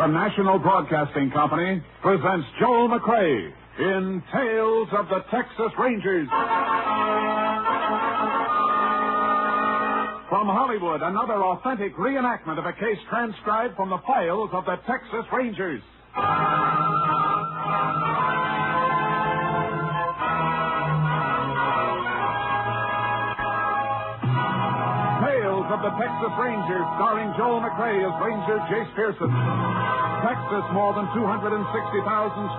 the National Broadcasting Company presents Joel McCrea in Tales of the Texas Rangers. From Hollywood, another authentic reenactment of a case transcribed from the files of the Texas Rangers. Tales of the Texas Rangers, starring Joel McCrea as Ranger Jace Pearson. Texas, more than 260,000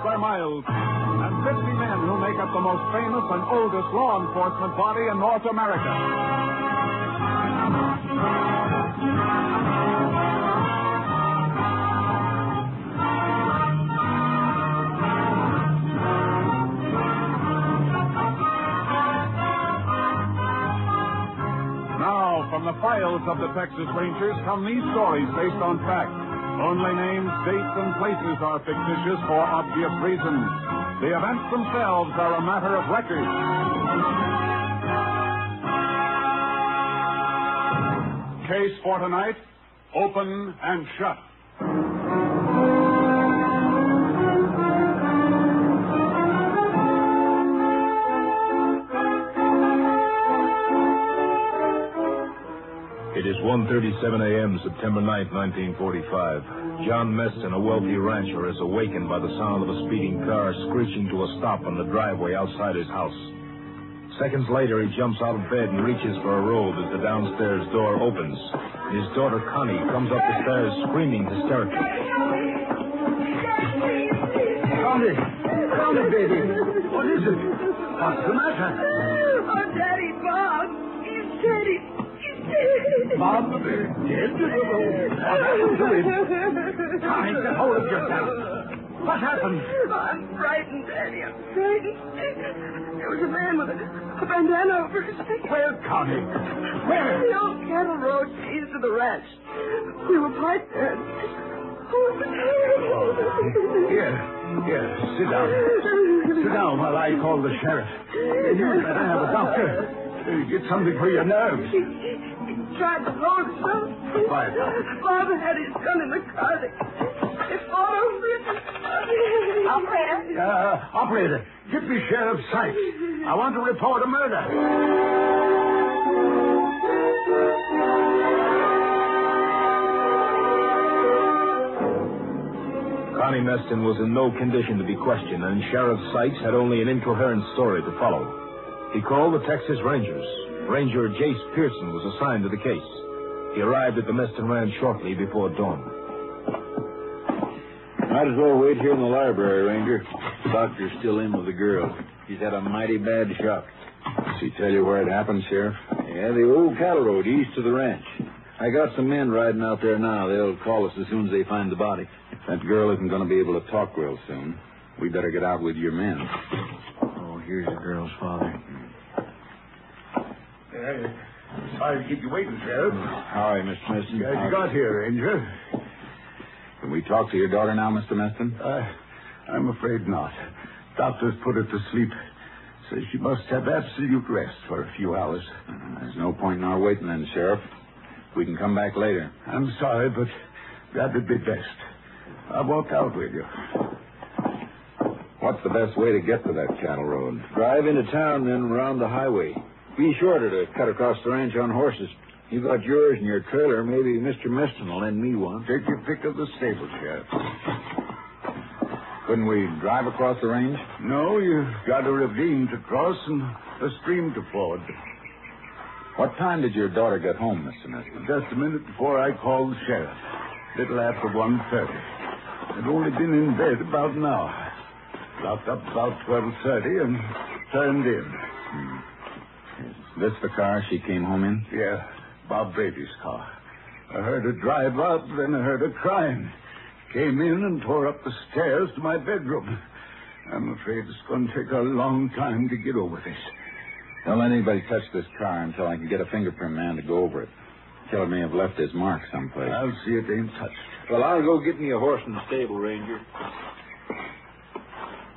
square miles, and 50 men who make up the most famous and oldest law enforcement body in North America. Now, from the files of the Texas Rangers come these stories based on fact. Only names, dates, and places are fictitious for obvious reasons. The events themselves are a matter of record. Case for tonight, open and shut. 1.37 a.m., September 9, 1945. John Meston, a wealthy rancher, is awakened by the sound of a speeding car screeching to a stop on the driveway outside his house. Seconds later, he jumps out of bed and reaches for a robe as the downstairs door opens. His daughter, Connie, comes up the stairs screaming hysterically. Connie! Connie, baby! What is it? What's the matter? Oh, Daddy, Bob. He's dead. He's, he's dead. Bob, dead? What happened to him? Connie, get hold of yourself. What happened? I'm frightened, Daddy. I'm frightened. There was a man with a, a bandana over his face. Where, Connie? Where? The old cattle road leads to the ranch. We were parked there. Oh, Here, here, sit down. Sit down while I call the sheriff. You better have a doctor. Get something for your nerves. He, he tried to load us. Quiet. Bob had his gun in the car. They, they fought over it. Operator? Uh, operator, get me Sheriff Sykes. I want to report a murder. Connie Meston was in no condition to be questioned, and Sheriff Sykes had only an incoherent story to follow. He called the Texas Rangers. Ranger Jace Pearson was assigned to the case. He arrived at the Meston Ranch shortly before dawn. Might as well wait here in the library, Ranger. The doctor's still in with the girl. She's had a mighty bad shock. Does he tell you where it happened, Sheriff? Yeah, the old cattle road east of the ranch. I got some men riding out there now. They'll call us as soon as they find the body. That girl isn't going to be able to talk real soon. We better get out with your men. Oh, here's the girl's father. Sorry to keep you waiting, Sheriff. How are you, Mr. Meston? Glad you got here, Ranger. Can we talk to your daughter now, Mr. Meston? Uh, I'm afraid not. Doctors put her to sleep. Says she must have absolute rest for a few hours. There's no point in our waiting then, Sheriff. We can come back later. I'm sorry, but that'd be best. I'll walk out with you. What's the best way to get to that cattle road? Drive into town, then round the highway. Be shorter to cut across the ranch on horses. You got yours in your trailer. Maybe Mr. Meston will lend me one. Take your pick of the stable, Sheriff. Couldn't we drive across the range? No, you've got a ravine to cross and a stream to ford. What time did your daughter get home, Mr. Meston? Just a minute before I called the sheriff. Little after one thirty. I'd only been in bed about an hour. Locked up about 12.30 and turned in. Is this the car she came home in? Yeah, Bob Brady's car. I heard her drive up, then I heard her crying. Came in and tore up the stairs to my bedroom. I'm afraid it's going to take a long time to get over this. Don't let anybody touch this car until I can get a fingerprint man to go over it. Killer may have left his mark someplace. I'll see it ain't touched. Well, I'll go get me a horse in the stable, Ranger.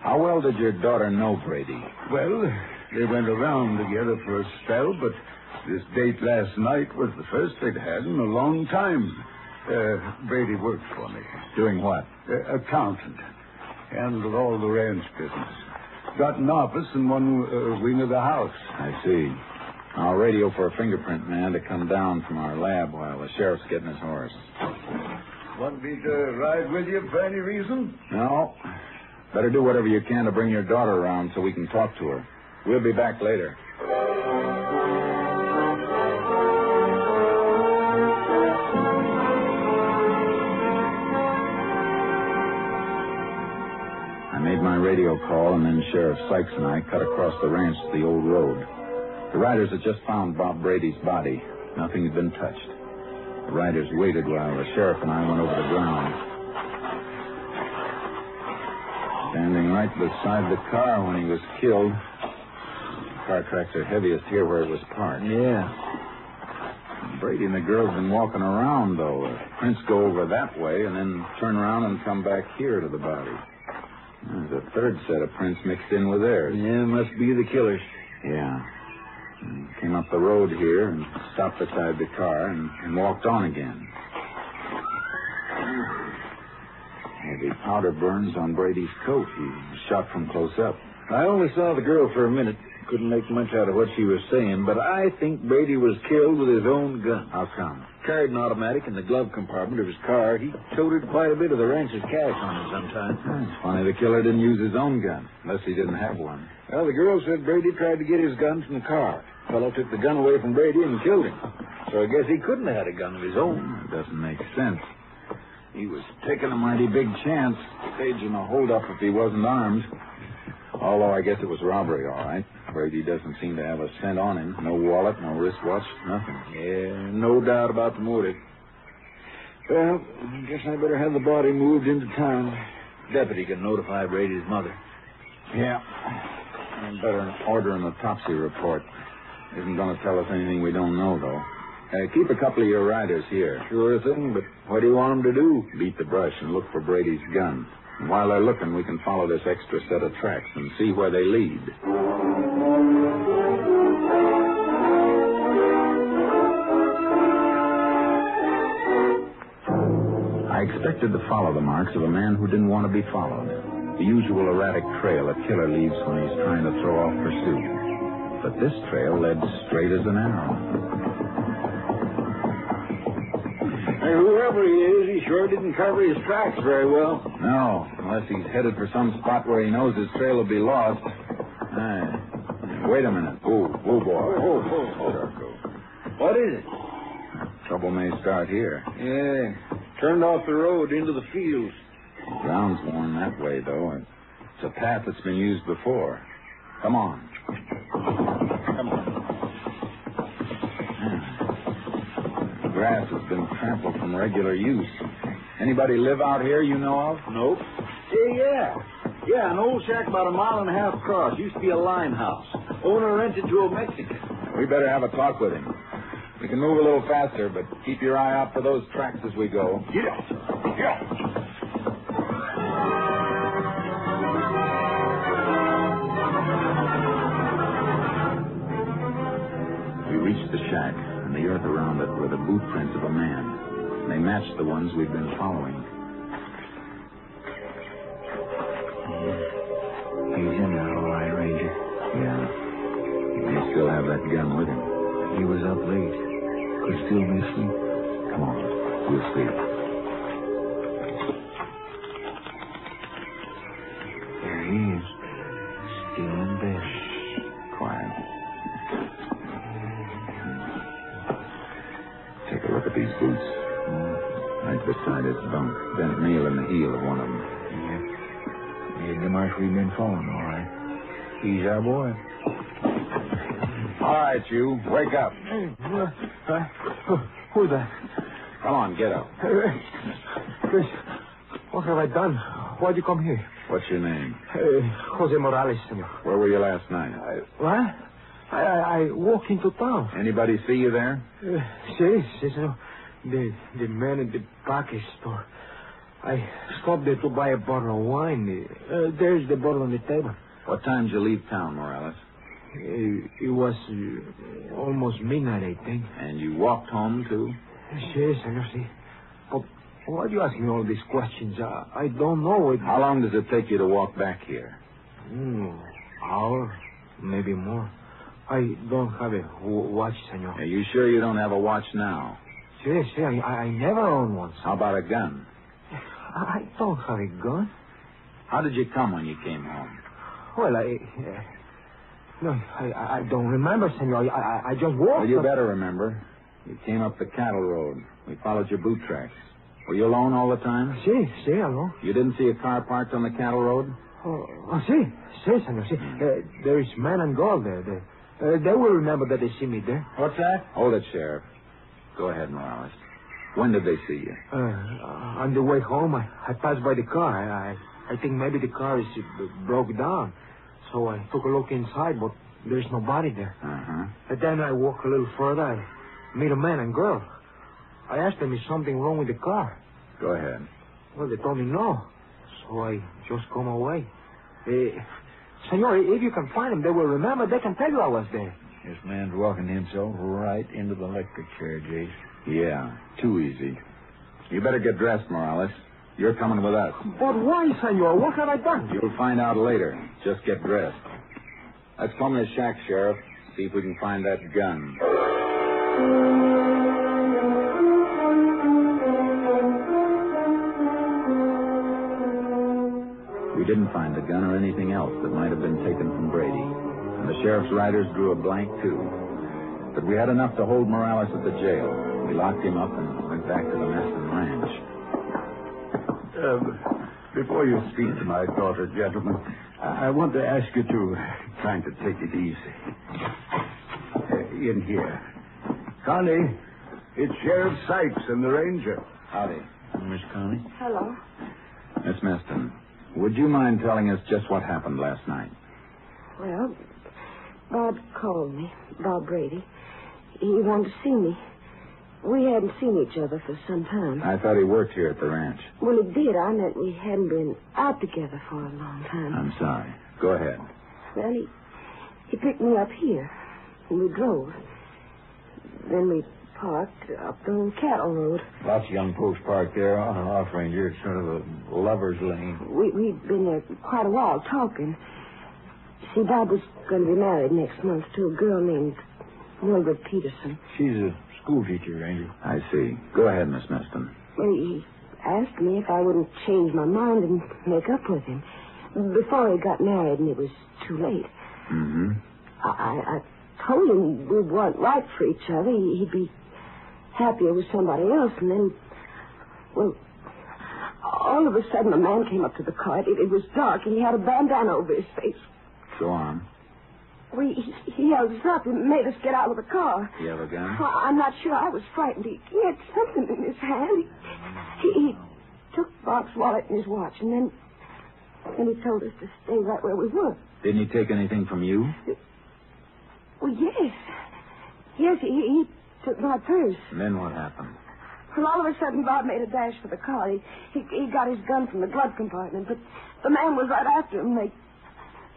How well did your daughter know Brady? Well, they went around together for a spell, but this date last night was the first they'd had in a long time. Uh, Brady worked for me. Doing what? Uh, accountant. Handled all the ranch business. Got an office in one uh, wing of the house. I see. I'll radio for a fingerprint man to come down from our lab while the sheriff's getting his horse. Want me to ride with you for any reason? No. Better do whatever you can to bring your daughter around so we can talk to her. We'll be back later. I made my radio call, and then Sheriff Sykes and I cut across the ranch to the old road. The riders had just found Bob Brady's body. Nothing had been touched. The riders waited while the sheriff and I went over the ground. Standing right beside the car when he was killed. Car tracks are heaviest here where it was parked. Yeah. Brady and the girl have been walking around, though. The prints go over that way and then turn around and come back here to the body. There's a third set of prints mixed in with theirs. Yeah, must be the killers. Yeah. Came up the road here and stopped beside the car and, and walked on again. Heavy powder burns on Brady's coat. He was shot from close up. I only saw the girl for a minute. Couldn't make much out of what she was saying, but I think Brady was killed with his own gun. How come? Carried an automatic in the glove compartment of his car. He toted quite a bit of the ranch's cash on him sometimes. Hmm, it's funny the killer didn't use his own gun, unless he didn't have one. Well, the girl said Brady tried to get his gun from the car. Fellow took the gun away from Brady and killed him. So I guess he couldn't have had a gun of his own. Hmm, it doesn't make sense. He was taking a mighty big chance, staging a holdup if he wasn't armed. Although I guess it was robbery, all right. Brady doesn't seem to have a cent on him. No wallet, no wristwatch, nothing. Yeah, no doubt about the motive. Well, I guess I better have the body moved into town. Deputy can notify Brady's mother. Yeah. And better order an autopsy report. Isn't going to tell us anything we don't know, though. Uh, keep a couple of your riders here. Sure thing, but what do you want them to do? Beat the brush and look for Brady's gun. And while they're looking, we can follow this extra set of tracks and see where they lead. I expected to follow the marks of a man who didn't want to be followed. The usual erratic trail a killer leaves when he's trying to throw off pursuit. But this trail led straight as an arrow. Hey, whoever he is, he sure didn't cover his tracks very well. No, unless he's headed for some spot where he knows his trail will be lost. Hey, wait a minute. Whoa, whoa, boy. Oh, oh, oh. Charco. What is it? Trouble may start here. Yeah, turned off the road into the fields. The ground's worn that way, though. It's a path that's been used before. Come on. Grass has been trampled from regular use. Anybody live out here you know of? Nope. Hey, yeah. Yeah, an old shack about a mile and a half across. Used to be a lime house. Owner rented to a Mexican. We better have a talk with him. We can move a little faster, but keep your eye out for those tracks as we go. Get up. Around it were the boot prints of a man. They matched the ones we'd been following. He's in there, all right, Ranger. Yeah. He may still have that gun with him. He was up late. Could still be asleep. Come on. We'll see. He's our boy. All right, you. Wake up. Uh, who's that? Come on, get up. Chris, what have I done? Why'd you come here? What's your name? Uh, Jose Morales, senor. Where were you last night? I, what? I, I, I walk into town. Anybody see you there? Uh, sí, senor. The, the man in the package store. I stopped there to buy a bottle of wine. Uh, there's the bottle on the table. What time did you leave town, Morales? Uh, it was uh, almost midnight, I think. And you walked home, too? Sí, senor, sí. But why do you asking me all these questions? I, I don't know it. How long does it take you to walk back here? Hmm, hour, maybe more. I don't have a w- watch, senor. Are you sure you don't have a watch now? Si, si, I, I never own one. How about a gun? I don't have a gun. How did you come when you came home? Well, I. Uh, no, I, I- don't remember, senor. I, I, I just walked. Well, you up- better remember. You came up the cattle road. We followed your boot tracks. Were you alone all the time? Si, si, hello. You didn't see a car parked on the cattle road? Oh, oh si, si, senor, si. Uh, there is man and girl there. They, uh, they will remember that they see me there. What's that? Hold it, Sheriff. Go ahead, Morales. When did they see you? Uh, on the way home, I, I passed by the car. I, I, think maybe the car is uh, broke down. So I took a look inside, but there's nobody there. Uh-huh. And then I walk a little further. I meet a man and girl. I asked them, is something wrong with the car? Go ahead. Well, they told me no. So I just come away. Uh, senor, if you can find them, they will remember. They can tell you I was there. This man's walking himself right into the electric chair, Jace. Yeah, too easy. You better get dressed, Morales. You're coming with us. But why, senor? What have I done? You'll find out later. Just get dressed. Let's plumb this shack, Sheriff. See if we can find that gun. We didn't find the gun or anything else that might have been taken from Brady. And the sheriff's riders drew a blank, too. But we had enough to hold Morales at the jail. We locked him up and went back to the Meston Ranch. Uh, before you speak to my daughter, gentlemen, I I want to ask you to kind of take it easy. Uh, in here. Connie, it's Sheriff Sykes and the Ranger. Howdy. Miss Connie? Hello. Miss Meston, would you mind telling us just what happened last night? Well, Bob called me, Bob Brady. He wanted to see me. We hadn't seen each other for some time. I thought he worked here at the ranch. Well, he did. I meant we hadn't been out together for a long time. I'm sorry. Go ahead. Well, he, he picked me up here, and we drove. Then we parked up the cattle road. Lots of young folks parked there on and off, Ranger. It's sort of a lover's lane. We, we'd been there quite a while talking. See, Bob was going to be married next month to a girl named Mildred Peterson. She's a school teacher, Ranger. I see. Go ahead, Miss Meston. Well, he asked me if I wouldn't change my mind and make up with him. Before he got married and it was too late. Mm-hmm. I, I, I told him we weren't right for each other. He- He'd be happier with somebody else. And then, well, all of a sudden a man came up to the car. It, it was dark and he had a bandana over his face. Go on. We, he, he held us up and made us get out of the car. You have a gun? Well, I'm not sure. I was frightened. He, he had something in his hand. He, he took Bob's wallet and his watch, and then then he told us to stay right where we were. Didn't he take anything from you? Well, yes. Yes, he, he took my purse. And then what happened? Well, all of a sudden, Bob made a dash for the car. He, he, he got his gun from the glove compartment, but the man was right after him. They,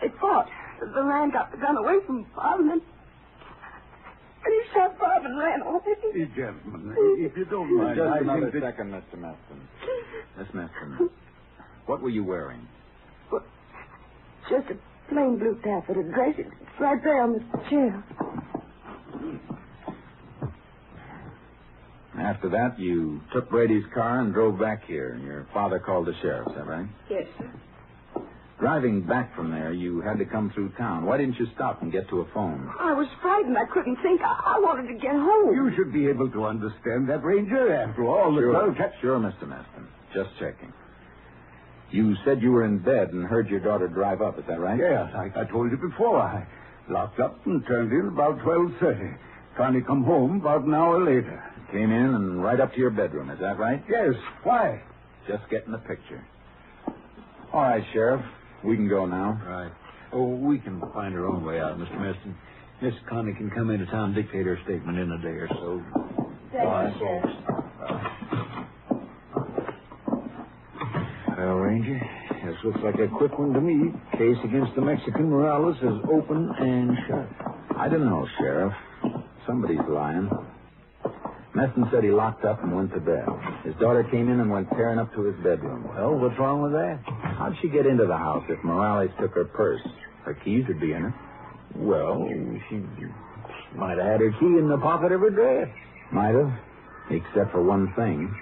they fought. The man got the gun away from Bob, and then and he shot Bob and ran away. Hey, gentlemen, if you don't mind, Just I another think that... second, Mr. Meston. Miss Meston, what were you wearing? Well, Just a plain blue taffeta dress. It's right there on the chair. After that, you took Brady's car and drove back here, and your father called the sheriff, is that right? Yes, sir. Driving back from there, you had to come through town. Why didn't you stop and get to a phone? I was frightened. I couldn't think. I, I wanted to get home. You should be able to understand that, Ranger. After all, the Sure, well kept... sure, Mr. Meston. Just checking. You said you were in bed and heard your daughter drive up, is that right? Yes, I, I told you before. I locked up and turned in about 12.30. Finally come home about an hour later. Came in and right up to your bedroom, is that right? Yes, why? Just getting the picture. All right, Sheriff. We can go now. Right. Oh, we can find our own way out, Mr. Meston. Miss Connie can come into town and dictate her statement in a day or so. Thank Bye. you, Sheriff. Well, Ranger, this looks like a quick one to me. Case against the Mexican Morales is open and shut. I don't know, Sheriff. Somebody's lying. Meston said he locked up and went to bed. His daughter came in and went tearing up to his bedroom. Well, what's wrong with that? How'd she get into the house if Morales took her purse? Her keys would be in it. Well, she might have had her key in the pocket of her dress. Might have, except for one thing.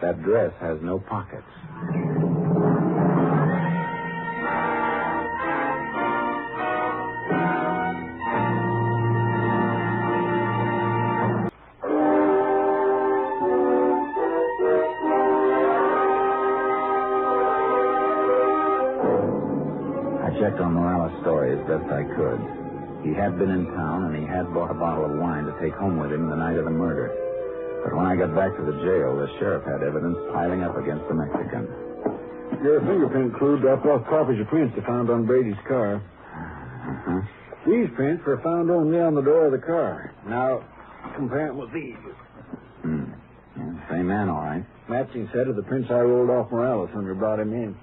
That dress has no pockets. He had been in town and he had bought a bottle of wine to take home with him the night of the murder. But when I got back to the jail, the sheriff had evidence piling up against the Mexican. Your fingerprint crew dropped off copies of prints they found on Brady's car. Uh-huh. These prints were found only on the door of the car. Now, compare them with these. Hmm. Yeah, same man, all right. Matching set of the prints I rolled off Morales when we brought him in.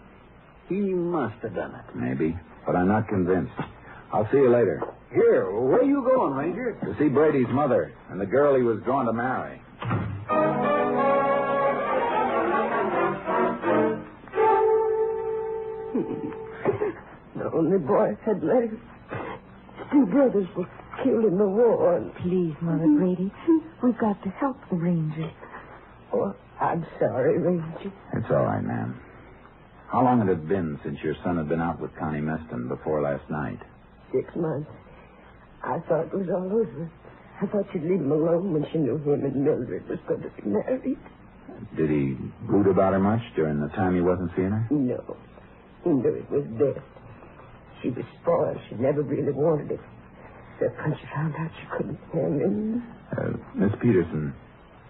He must have done it. Maybe. But I'm not convinced. I'll see you later. Here, where are you going, Ranger? To see Brady's mother and the girl he was going to marry. The only boy I had left. Two brothers were killed in the war. Please, Mother Brady, we've got to help the Ranger. Oh, I'm sorry, Ranger. It's all right, ma'am. How long had it been since your son had been out with Connie Meston before last night? Six months. I thought it was all over. I thought she'd leave him alone when she knew him and Mildred was going to be married. Did he brood about her much during the time he wasn't seeing her? No. He knew it was best. She was spoiled. She never really wanted it. Except when she found out she couldn't have him. Uh, Miss Peterson,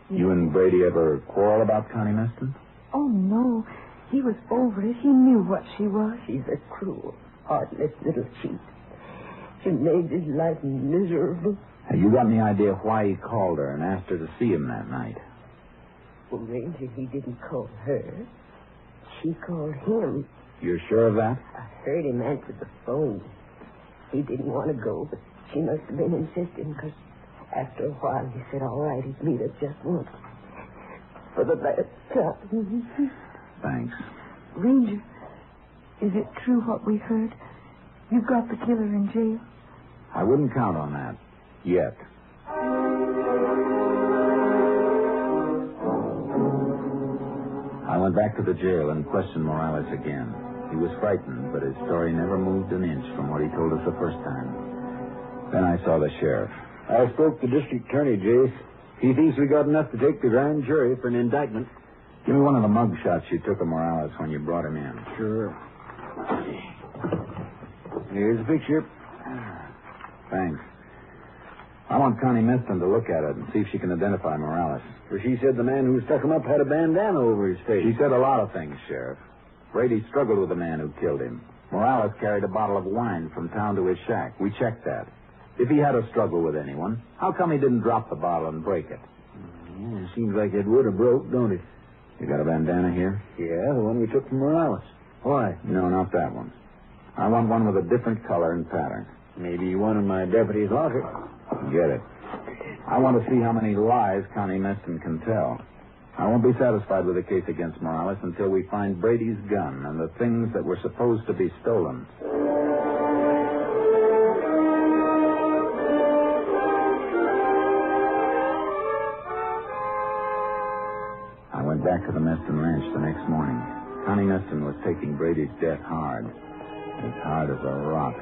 you and Brady ever quarrel about Connie Meston? Oh, no. He was over it. He knew what she was. She's a cruel, heartless little cheat. She made his life miserable. Have you got any idea why he called her and asked her to see him that night? Well, Ranger, he didn't call her. She called him. You're sure of that? I heard him answer the phone. He didn't want to go, but she must have been insisting because after a while he said, all right, he'd meet us just once. For the last time. Thanks. Ranger, is it true what we heard? You've got the killer in jail? I wouldn't count on that. Yet. I went back to the jail and questioned Morales again. He was frightened, but his story never moved an inch from what he told us the first time. Then I saw the sheriff. I spoke to district attorney, Jace. He thinks we got enough to take the grand jury for an indictment. Give me one of the mug shots you took of Morales when you brought him in. Sure. Here's the picture. Thanks. I want Connie Meston to look at it and see if she can identify Morales. For she said the man who stuck him up had a bandana over his face. She said a lot of things, Sheriff. Brady struggled with the man who killed him. Morales carried a bottle of wine from town to his shack. We checked that. If he had a struggle with anyone, how come he didn't drop the bottle and break it? Yeah, it seems like it would have broke, don't it? You got a bandana here? Yeah, the one we took from Morales. Why? No, not that one. I want one with a different color and pattern. Maybe one of my deputy's locker. Get it. I want to see how many lies Connie Meston can tell. I won't be satisfied with the case against Morales until we find Brady's gun and the things that were supposed to be stolen. I went back to the Meston Ranch the next morning. Connie Meston was taking Brady's death hard. As hard as a rock.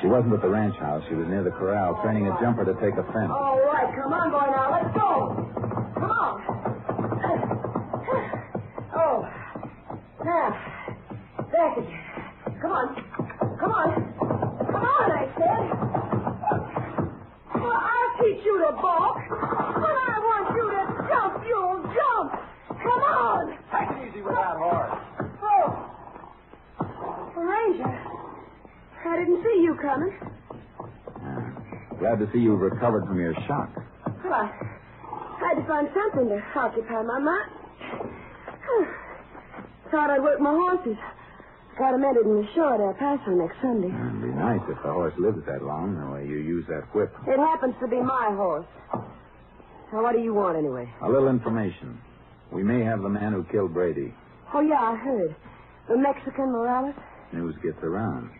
She wasn't at the ranch house. She was near the corral, training a jumper to take a fence. All right, come on, boy, now. Let's go. Come on. See you've recovered from your shock. Well, I had to find something to occupy my mind. Thought I'd work my horses. Got 'em entered in the show at El Paso next Sunday. It'd be nice if the horse lives that long, the way you use that whip. It happens to be my horse. Now, what do you want, anyway? A little information. We may have the man who killed Brady. Oh, yeah, I heard. The Mexican Morales? News gets around.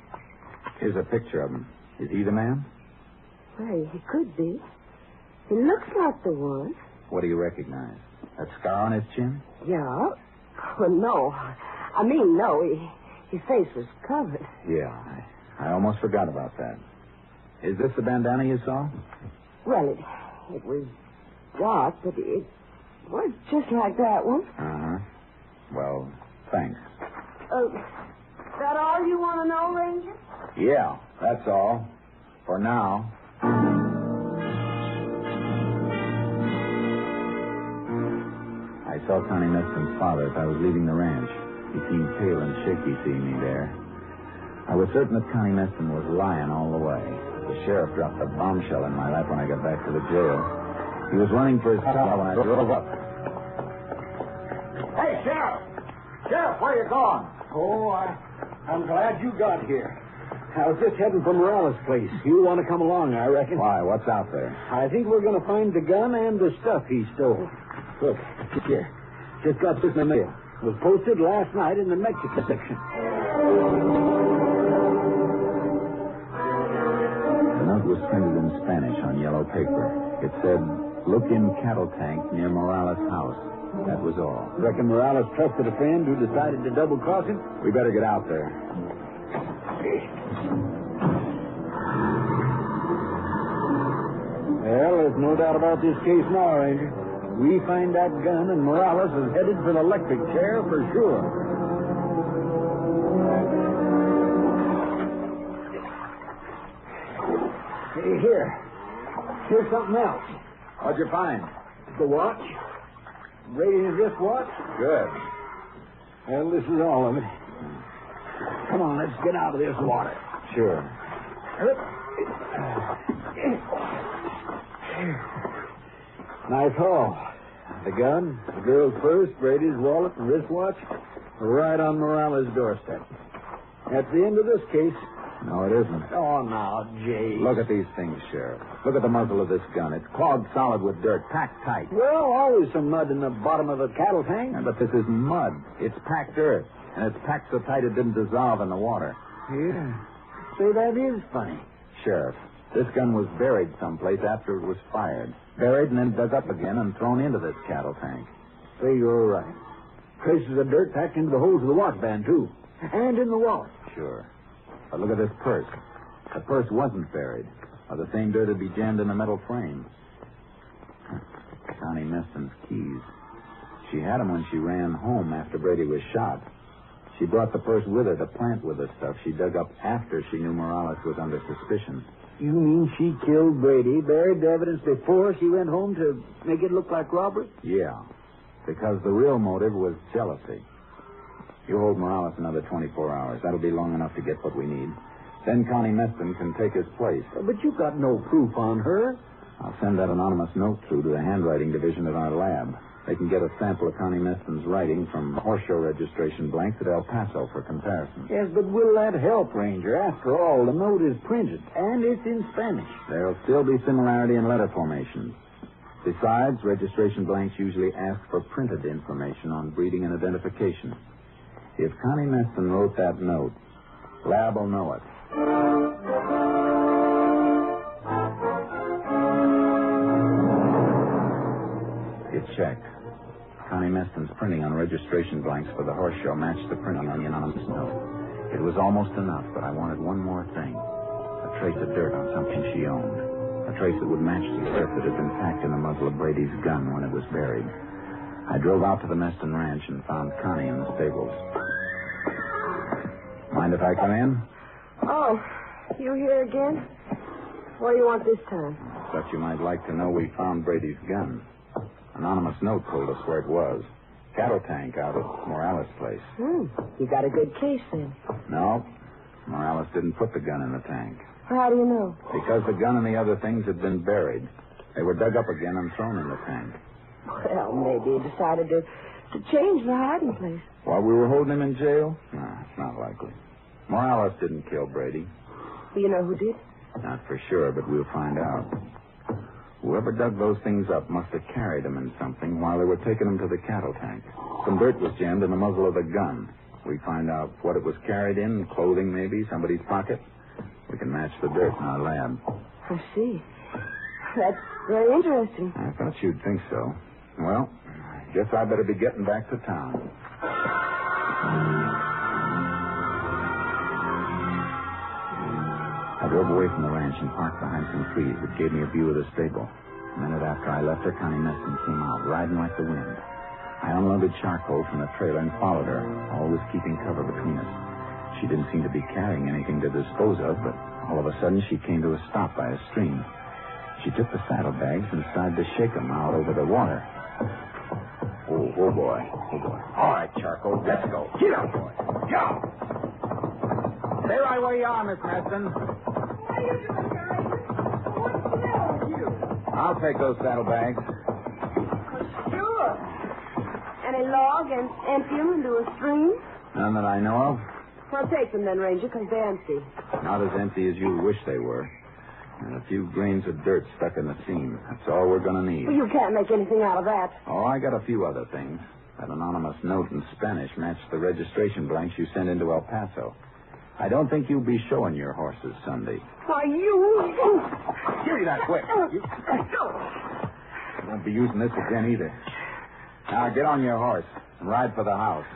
Here's a picture of him. Is he the man? Well, he could be. He looks like the one. What do you recognize? That scar on his chin? Yeah. Well, no. I mean, no. He, his face was covered. Yeah, I, I almost forgot about that. Is this the bandana you saw? Well, it, it was dark, but it was just like that one. Uh huh. Well, thanks. Uh, that all you want to know, Ranger? Yeah, that's all. For now. I saw Connie Meston's father as I was leaving the ranch. He seemed pale and shaky seeing me there. I was certain that Connie Meston was lying all the way. The sheriff dropped a bombshell in my lap when I got back to the jail. He was running for his car when I drove up. Hey, Sheriff! Sheriff, where you going? Oh, I, I'm glad you got here. I was just heading for Morales' place. You want to come along, I reckon. Why? What's out there? I think we're going to find the gun and the stuff he stole. Look, here. Just got this in the mail. It was posted last night in the Mexican section. The note was printed in Spanish on yellow paper. It said, Look in cattle tank near Morales' house. That was all. Reckon Morales trusted a friend who decided to double cross him? We better get out there. There's no doubt about this case now, Ranger. We find that gun, and Morales is headed for the electric chair for sure. Hey, here. Here's something else. What'd you find? The watch. Brady's wristwatch. Good. Well, this is all of it. Come on, let's get out of this water. Sure. Nice haul. The gun, the girl's purse, Brady's wallet, and wristwatch right on Morales' doorstep. That's the end of this case. No, it isn't. Oh, now, Jay. Look at these things, Sheriff. Look at the muzzle of this gun. It's clogged solid with dirt, packed tight. Well, always some mud in the bottom of a cattle tank. Yeah, but this is mud. It's packed earth, and it's packed so tight it didn't dissolve in the water. Yeah. Say, that is funny. Sheriff, this gun was buried someplace after it was fired. Buried and then dug up again and thrown into this cattle tank. Say, you're right. Traces of dirt packed into the holes of the watch band, too. And in the wallet. Sure. But look at this purse. The purse wasn't buried. Or the same dirt would be jammed in a metal frame. Connie Meston's keys. She had them when she ran home after Brady was shot. She brought the purse with her to plant with the stuff she dug up after she knew Morales was under suspicion. You mean she killed Brady, buried the evidence before she went home to make it look like robbery? Yeah. Because the real motive was jealousy. You hold Morales another 24 hours. That'll be long enough to get what we need. Then Connie Meston can take his place. But you've got no proof on her. I'll send that anonymous note through to the handwriting division at our lab. They can get a sample of Connie Meston's writing from horse show registration blanks at El Paso for comparison. Yes, but will that help, Ranger? After all, the note is printed, and it's in Spanish. There'll still be similarity in letter formations. Besides, registration blanks usually ask for printed information on breeding and identification. If Connie Meston wrote that note, Lab will know it. It checked. Connie Meston's printing on registration blanks for the horse show matched the printing on the anonymous note. It was almost enough, but I wanted one more thing. A trace of dirt on something she owned. A trace that would match the dirt that had been packed in the muzzle of Brady's gun when it was buried. I drove out to the Meston ranch and found Connie in the stables. Mind if I come in? Oh, you here again? What do you want this time? Thought you might like to know we found Brady's gun. Anonymous note told us where it was. Cattle tank out at Morales' place. Hmm. You got a good case then. No, Morales didn't put the gun in the tank. How do you know? Because the gun and the other things had been buried. They were dug up again and thrown in the tank. Well, maybe he decided to, to change the hiding place. While we were holding him in jail? No, it's not likely. Morales didn't kill Brady. Do you know who did? Not for sure, but we'll find out. Whoever dug those things up must have carried them in something while they were taking them to the cattle tank. Some dirt was jammed in the muzzle of the gun. We find out what it was carried in, clothing maybe, somebody's pocket. We can match the dirt in our lab. I see. That's very interesting. I thought you'd think so. Well, I guess I better be getting back to town. I drove away from the ranch and parked behind some trees that gave me a view of the stable. A minute after I left her, Connie Meston came out, riding like the wind. I unloaded charcoal from the trailer and followed her, always keeping cover between us. She didn't seem to be carrying anything to dispose of, but all of a sudden she came to a stop by a stream. She took the saddlebags and started to shake them out over the water. Oh, oh boy. Oh boy. All right, Charcoal, let's go. Get out, boy. Go. Stay right where you are, Miss Meston. What are you doing, Ranger? What's the matter with you? I'll take those saddlebags. Sure. Any log and empty them into a stream? None that I know of. Well, take them then, Ranger, because they're empty. Not as empty as you wish they were. And a few grains of dirt stuck in the seam. That's all we're going to need. Well, you can't make anything out of that. Oh, I got a few other things. That anonymous note in Spanish matched the registration blanks you sent into El Paso. I don't think you'll be showing your horses Sunday. Why, you... Give me that whip. You... I won't be using this again either. Now get on your horse and ride for the house.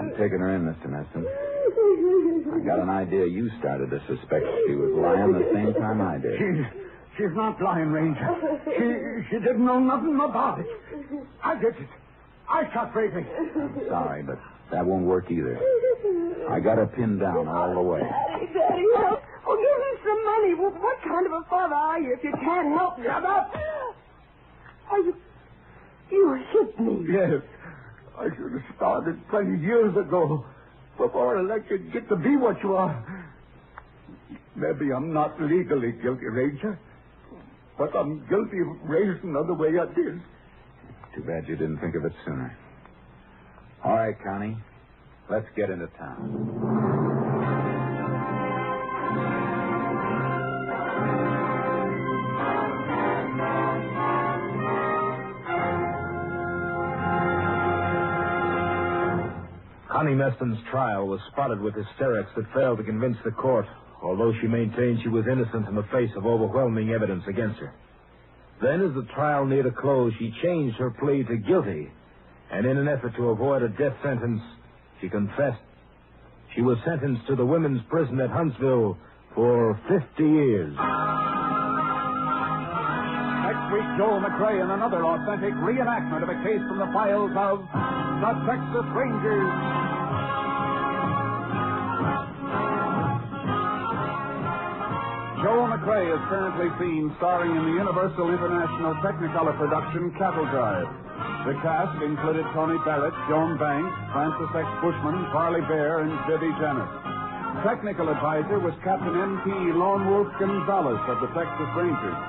I'm taking her in, Mr. Meston. I got an idea you started to suspect she was lying the same time I did. She's, she's not lying, Ranger. She, she didn't know nothing about it. I did it. I shot Brady. I'm sorry, but that won't work either. I got her pinned down all the way. Daddy, Daddy, well, well, give me some money. Well, what kind of a father are you if you can't help me? Shut up. Are you... You hit me. Yes. I should have started 20 years ago before I let you get to be what you are. Maybe I'm not legally guilty, Ranger, but I'm guilty of raising her the way I did. Too bad you didn't think of it sooner. All right, Connie. Let's get into town. Connie Meston's trial was spotted with hysterics that failed to convince the court, although she maintained she was innocent in the face of overwhelming evidence against her. Then, as the trial neared a close, she changed her plea to guilty, and in an effort to avoid a death sentence, she confessed. She was sentenced to the women's prison at Huntsville for 50 years. Next week, Joel McCrea in another authentic reenactment of a case from the files of the Texas Rangers. Joel McCrea is currently seen starring in the Universal International Technicolor production Cattle Drive. The cast included Tony Barrett, Joan Banks, Francis X. Bushman, Parley Baer, and Vivi Janiss. Technical advisor was Captain M.P. Lone Wolf Gonzaullas of the Texas Rangers.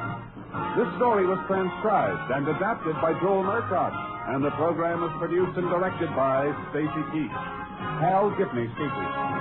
This story was transcribed and adapted by Joel Murcott, and the program was produced and directed by Stacy Keach. Hal Gibney speaking.